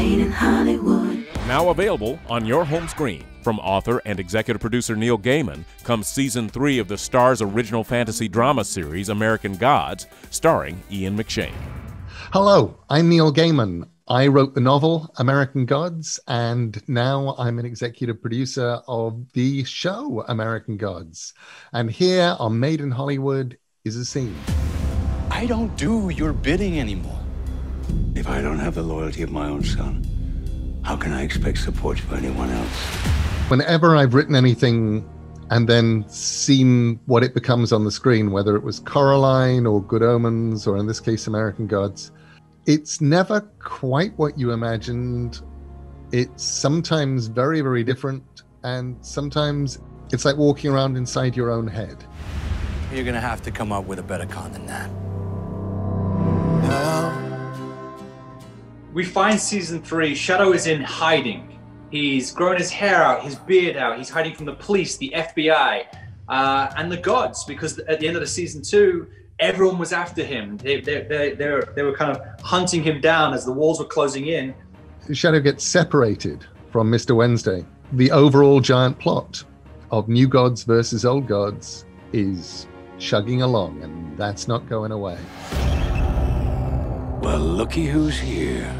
Made in Hollywood. Now available on your home screen. From author and executive producer Neil Gaiman comes season three of the Starz original fantasy drama series American Gods, starring Ian McShane. Hello, I'm Neil Gaiman. I wrote the novel American Gods, and now I'm an executive producer of the show American Gods. And here on Made in Hollywood is a scene. I don't do your bidding anymore. If I don't have the loyalty of my own son, how can I expect support from anyone else? Whenever I've written anything and then seen what it becomes on the screen, whether it was Coraline or Good Omens, or in this case, American Gods, it's never quite what you imagined. It's sometimes very, very different. And sometimes it's like walking around inside your own head. You're gonna have to come up with a better con than that. We find season three, Shadow is in hiding. He's grown his hair out, his beard out. He's hiding from the police, the FBI, uh, and the gods, because at the end of the season two, everyone was after him. They, they, they, they, were, they were kind of hunting him down as the walls were closing in. Shadow gets separated from Mr. Wednesday. The overall giant plot of New Gods versus Old Gods is chugging along, and that's not going away. Well, looky who's here.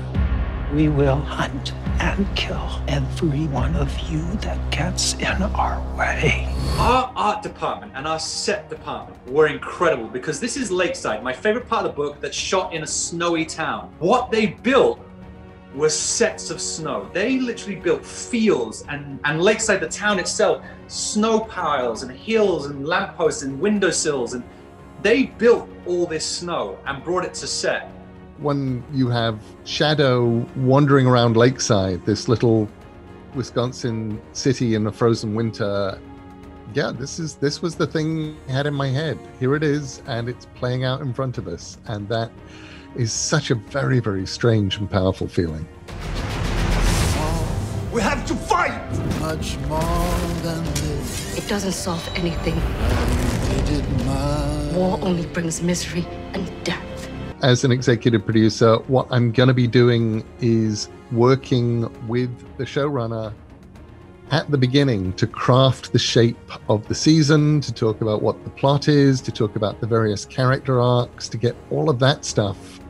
We will hunt and kill every one of you that gets in our way. Our art department and our set department were incredible because this is Lakeside, my favorite part of the book that's shot in a snowy town. What they built were sets of snow. They literally built fields and, and Lakeside, the town itself, snow piles and hills and lampposts and windowsills. And they built all this snow and brought it to set. When you have Shadow wandering around Lakeside, this little Wisconsin city in the frozen winter, yeah, this is this was the thing I had in my head. Here it is, and it's playing out in front of us, and that is such a very, very strange and powerful feeling. We have to fight! Much more than this. It doesn't solve anything. War only brings misery and death. As an executive producer, what I'm going to be doing is working with the showrunner at the beginning to craft the shape of the season, to talk about what the plot is, to talk about the various character arcs, to get all of that stuff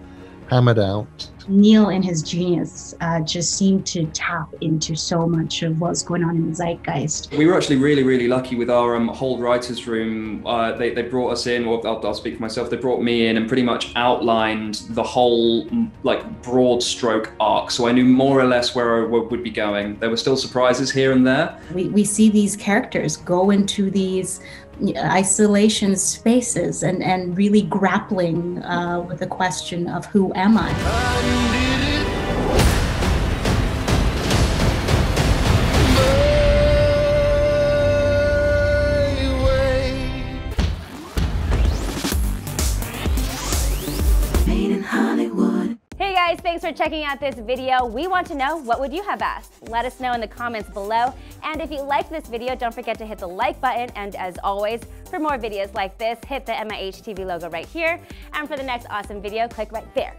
hammered out. Neil and his genius uh, just seemed to tap into so much of what's going on in the zeitgeist. We were actually really, really lucky with our um, whole writers' room. Uh, they, they brought us in, or I'll, I'll speak for myself. They brought me in and pretty much outlined the whole mm, like broad stroke arc, so I knew more or less where I would be going. There were still surprises here and there. We, we see these characters go into these isolation spaces and, and really grappling uh, with the question of who am I? Hollywood. Guys, thanks for checking out this video. We want to know what would you have asked? Let us know in the comments below. And if you liked this video, don't forget to hit the like button. And as always, for more videos like this, hit the MIH TV logo right here. And for the next awesome video, click right there.